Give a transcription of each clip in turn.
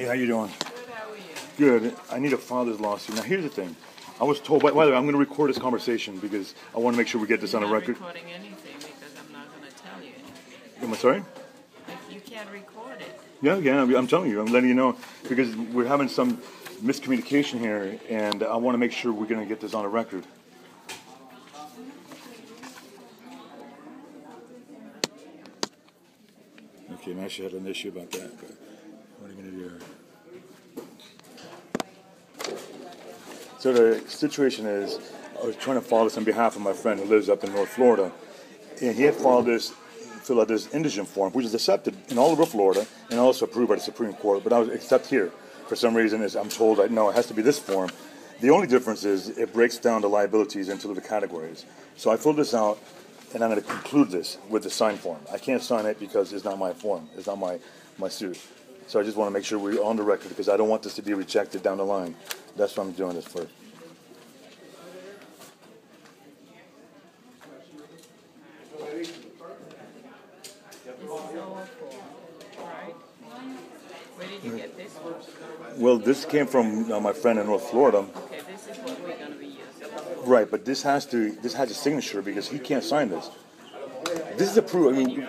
Hey, how you doing? Good, how are you? Good. I need a father's lawsuit. Now, here's the thing. I was told, by, by the way, I'm going to record this conversation because I want to make sure we get this on a record. recording anything because I'm not going to tell you anything. Am I sorry? You can't record it. Yeah, yeah, I'm telling you. I'm letting you know because we're having some miscommunication here, and I want to make sure we're going to get this on a record. Okay, I actually had an issue about that, but what are you going to do? So the situation is, I was trying to file this on behalf of my friend who lives up in North Florida, and he had filed this, fill out this indigent form, which is accepted in all over Florida and also approved by the Supreme Court, but I was except here. For some reason, is I'm told that no, it has to be this form. The only difference is it breaks down the liabilities into the categories. So I filled this out, and I'm going to conclude this with the sign form. I can't sign it because it's not my form. It's not my my suit. So I just want to make sure we're on the record because I don't want this to be rejected down the line. That's what I'm doing this for. This is our form, right? Where did you get this? Well, this came from uh, my friend in North Florida. Okay, this is what we're going to be using. Right, but this has to this has a signature because he can't sign this. This is approved. I mean,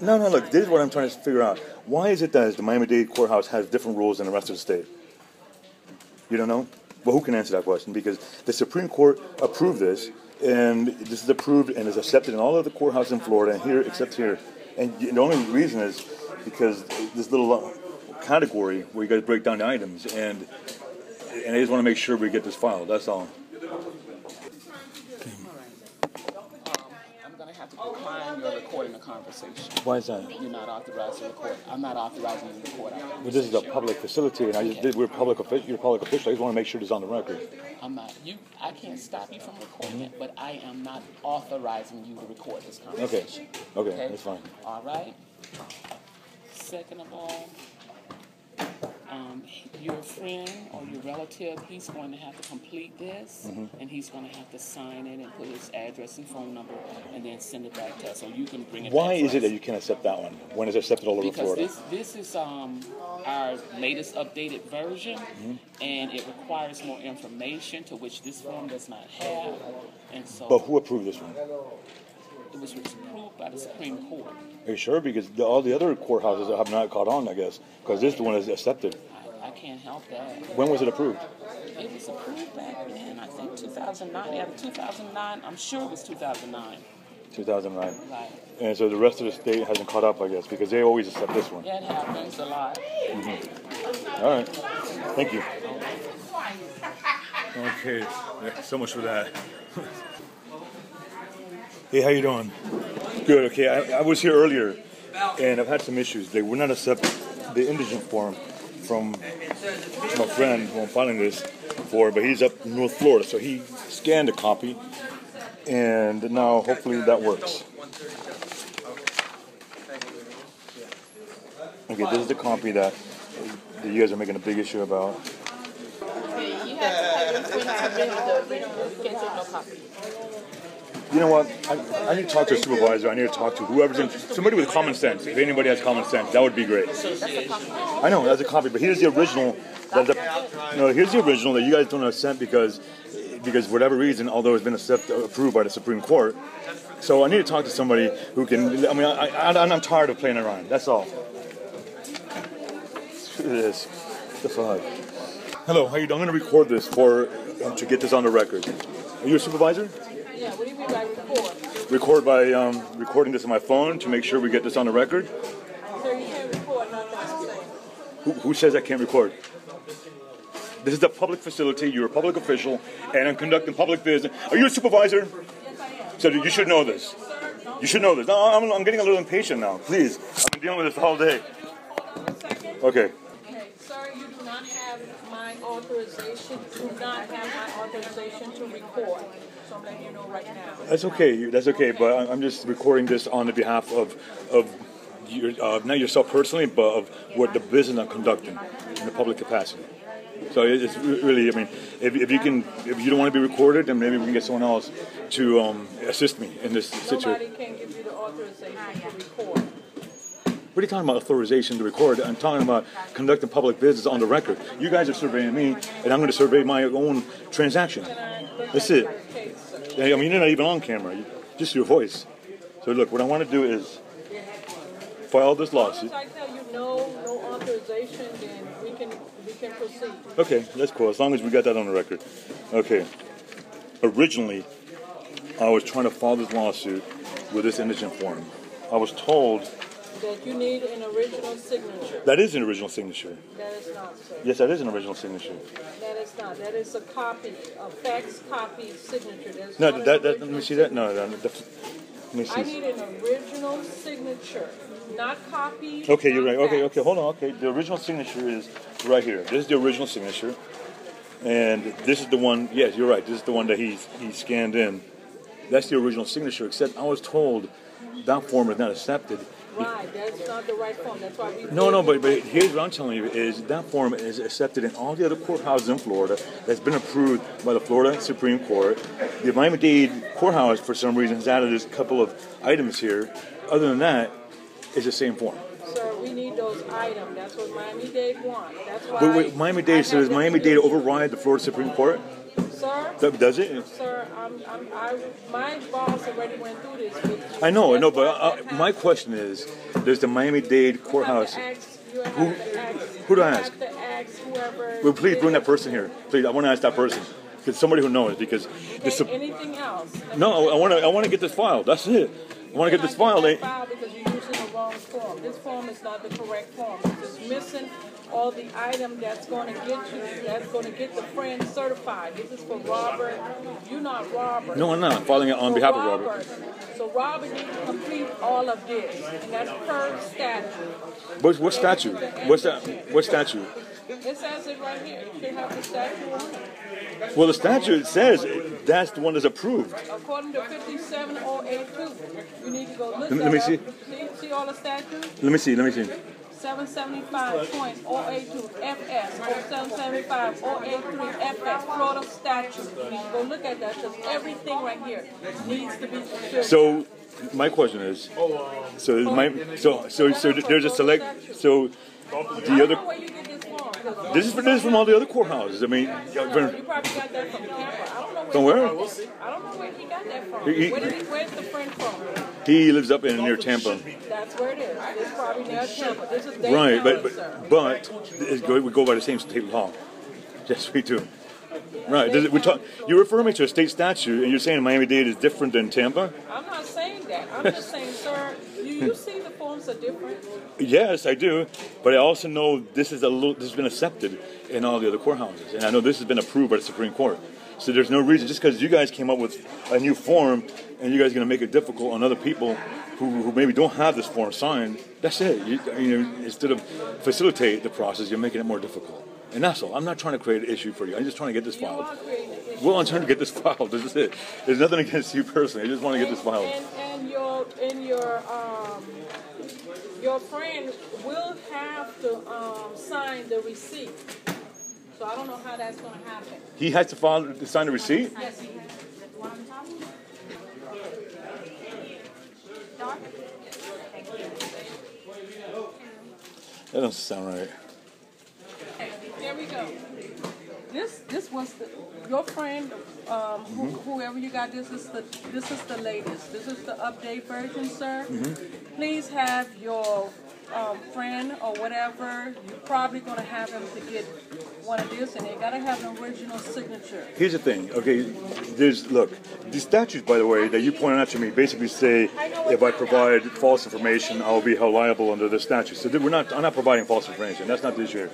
no, no. Look, this is what I'm trying to figure out. Why is it that the Miami-Dade courthouse has different rules than the rest of the state? You don't know? Well, who can answer that question? Because the Supreme Court approved this, and this is approved and is accepted in all of the courthouses in Florida, and here except here. And the only reason is because this little uh, category where you guys break down the items, and and I just want to make sure we get this filed. That's all. I'm going to have to decline your recording the conversation. Why is that? You're not authorized to record. I'm not authorizing you to record. our Well, this is a public facility, and I just did. We're public official. You're a public official. I just want to make sure this is on the record. I'm not. You. I can't stop you from recording it, but I am not authorizing you to record this Okay. conversation. Okay, that's fine. All right. Second of all, um, your friend or your relative, he's going to have to complete this, Mm-hmm. and he's going to have to sign it and put his address and phone number, and then send it back to us, so you can bring it. Why is it us. that you can't accept that one when it's accepted all over because Florida? this this is um, our latest updated version, Mm-hmm. and it requires more information to which this form does not have, and so But who approved this one? it was approved by the Supreme Court. Are you sure? Because the, all the other courthouses have not caught on, I guess. Because this one is accepted. I, I can't help that. When was it approved? It was approved back in I think 2009. Yeah, 2009. I'm sure it was 2009. 2009. Right. And so the rest of the state hasn't caught up, I guess, because they always accept this one. That happens a lot. Mm-hmm. All right. Thank you. Okay. Yeah, so much for that. hey, how you doing? Good. Okay. I, I was here earlier, and I've had some issues. They would not accept the indigent form from my friend who I'm filing this for, but he's up in North Florida, so he scanned a copy, and now hopefully that works. Okay, this is the copy that, that you guys are making a big issue about. You have to copy. You know what? I, I need to talk to a supervisor. I need to talk to whoever's in somebody with common sense. If anybody has common sense, that would be great. I know that's a copy, but here's the original. That the, no, here's the original that you guys don't accept because because whatever reason, although it's been accept, approved by the Supreme Court. So I need to talk to somebody who can. I mean, I, I, I'm tired of playing around. That's all. This. The fuck. Hello, how you doing? I'm going to record this for um, to get this on the record. Are you a supervisor? Yeah, what do you mean by record? record by um, recording this on my phone to make sure we get this on the record. So you can't record nothing. Who, who says I can't record? This is a public facility. You're a public official, and I'm conducting public business. Are you a supervisor? So you should know this. You should know this. No, I'm, I'm getting a little impatient now. Please, I've been dealing with this all day. Okay. Okay, you do not have my authorization, do not have my authorization to record. So I'm letting you know right now. That's okay. That's okay. But I- I'm just recording this on the behalf of of your, uh, not yourself personally, but of what the business I'm conducting in the public capacity. So it's really, I mean, if, if you can, if you don't want to be recorded, then maybe we can get someone else to um, assist me in this situation. Nobody can give you the authorization to record. What are you talking about authorization to record? I'm talking about conducting public business on the record. You guys are surveying me, and I'm going to survey my own transaction. Can I look That's it. your case, sir? Yeah, I mean, you're not even on camera, just your voice. So look, what I want to do is file this lawsuit. I tell you no, no authorization, then we can, proceed. Okay, that's cool. As long as we got that on the record. Okay. Originally, I was trying to file this lawsuit with this indigent form. I was told That you need an original signature. that is an original signature. That is not, sir. Yes, that is an original signature. That is not. That is a copy, a fax copy signature. That's No, that, that let me see that. No, no, that, let me see. I need an original signature, not copy. Okay, you're not right. Okay, okay, hold on. Okay, the original signature is right here. This is the original signature, and this is the one. Yes, you're right. This is the one that he he scanned in. That's the original signature. Except I was told that form is not accepted. Right, that's not the right form. That's why we. No, no, but, but here's what I'm telling you is that form is accepted in all the other courthouses in Florida that's been approved by the Florida Supreme Court. The Miami-Dade courthouse, for some reason, has added a couple of items here. Other than that, it's the same form. Sir, we need those items. That's what Miami-Dade wants. That's why. But wait, Miami-Dade, so does Miami-Dade give override the Florida Supreme Court? That- Does it? sir, I'm, I'm, I, my boss already went through this. I know, I know, but uh, my question is, there's the Miami-Dade courthouse. You have to ask, you have Who- who do I ask? have to ask whoever. Well, please bring that person here. Please, I want to ask that person. Because somebody who knows. Because. Okay, anything else? No, I want to. I want to get this file. That's it. I want to get this file. They They, file because you're using the wrong form. This form is not the correct form. It's missing all the item that's going to get you, that's going to get the friend certified. This is for Robert. You're not Robert. no, I'm not. I'm filing it on behalf of Robert. So Robert needs to complete all of this, and that's per statute. What, what statute? What's that? What statute? It says it right here. Should have the statute on it. Well, the statute says that's the one that's approved. According to 57082, you need to go look Let me- let me see. See, see all the statutes? Let me see. Let me see. 775.082 FS or 775.083 FS, Florida statute. You need to go look at that because everything right here needs to be fulfilled. So, my question is, so my so so so there's a select so the other this this is this is from all the other courthouses. I mean, You probably got that from Tampa. I don't know where. From where? He got this- I don't know where he got that from. He- he- where did he, where's the friend from? he lives up in near Tampa. That's where it is. It's probably near Tampa. This is Dade Right, County, but sir. but, but go- we go by the same state law. Yes, we do. Right. It, we talk, you refer me to a state statute, and you're saying Miami-Dade is different than Tampa? I'm not saying that. I'm just saying, sir, do you hmm. see the forms are different? Yes, I do. But I also know this is a little, this has been accepted in all the other courthouses, and I know this has been approved by the Supreme Court. So there's no reason just because you guys came up with a new form, and you guys are going to make it difficult on other people who, who maybe don't have this form signed. That's it. You, you know, instead of facilitate the process, you're making it more difficult. And that's all. I'm not trying to create an issue for you. I'm just trying to get this You filed. are creating. Well, I'm trying to get this filed. This is it. There's nothing against you personally. I just want to get this filed. And, and your and your um your friend will have to um, sign the receipt. So I don't know how that's going to happen. He has to file to sign the receipt. Yes, he That doesn't sound right. There we go. This this was the, your friend, um, who, whoever you got. This is the this is the latest. This is the update version, sir. Please have your um, friend or whatever. You're probably gonna have him to get one of this, and they gotta have an original signature. Here's the thing, okay? There's look, the statutes, by the way, that you pointed out to me, basically say if I provide false information, I will be held liable under the statute. So we're not, I'm not providing false information. That's not the issue. here.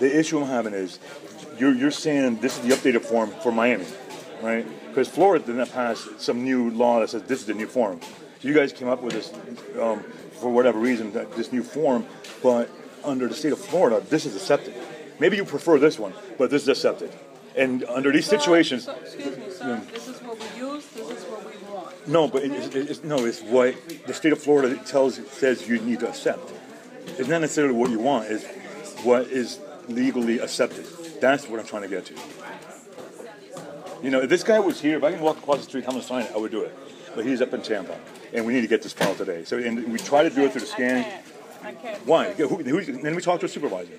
The issue I'm having is you're you're saying this is the updated form for Miami, right? Because Florida did not pass some new law that says this is the new form. So you guys came up with this um, for whatever reason, that this new form, but under the state of Florida, this is accepted. Maybe you prefer this one, but this is accepted. And under these Sir, situations, excuse me, sir. This is what we use. This is what we want. no, but it, it, it's, no, it's what the state of Florida tells says you need to accept. It's not necessarily what you want; it's what is legally accepted. That's what I'm trying to get to. You know, if this guy was here, if I can walk across the street, I'm gonna sign it. I would do it. but he's up in Tampa, and we need to get this filed today. So, and we try to do it through the I scan. I can't. Why? because Who, then we talk to a supervisor.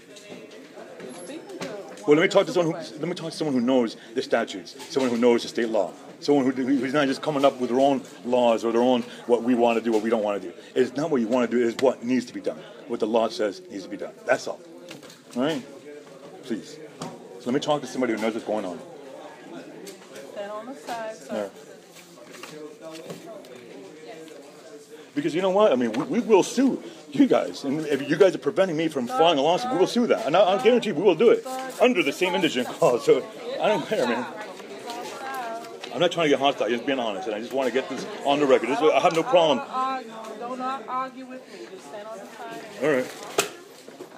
Well, let me talk to someone. Who, let me talk to someone who knows the statutes, someone who knows the state law, someone who, who's not just coming up with their own laws or their own what we want to do, what we don't want to do. It's not what you want to do; it's what needs to be done. What the law says needs to be done. That's all. All right, please. So let me talk to somebody who knows what's going on. Stand on the side, All sir. Because you know what? I mean, we, we will sue you guys, and if you guys are preventing me from filing a lawsuit, we will sue that, and I, I guarantee we will do it under the same indigent clause. So I don't care, man. I'm not trying to get hostile. Just being honest, and I just want to get this on the record. I have no problem. Do not argue with me. Just stand on the side. All right.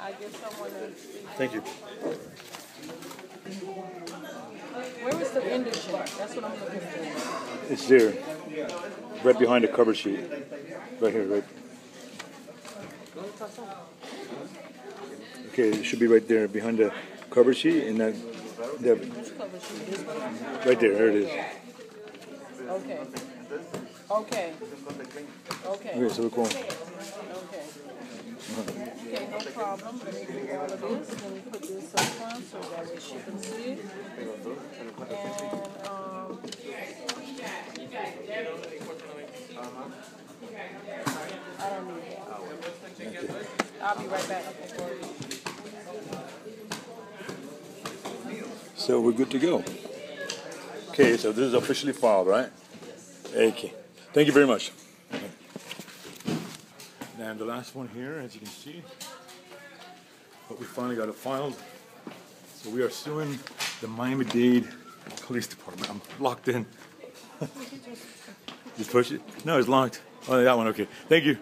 I get someone. Thank you. Where is the indigent? That's what I'm looking for. It's there, right behind the cover sheet, right here, right. Okay, it should be right there behind the cover sheet, and that, that Which cover sheet? This one? right there. There it is. Okay. Okay. Okay. Okay, so we're. Okay, no problem. Let me do all of this. Let me put this up front so that way she can see it. And, um, I don't need that. I'll be right back. So we're good to go. Okay, so this is officially filed, right? Okay. Thank you very much. And the last one here, as you can see, but we finally got it filed. So we are suing the Miami-Dade Police Department. I'm locked in. Just push it? No, it's locked. Oh, that one, okay. Thank you.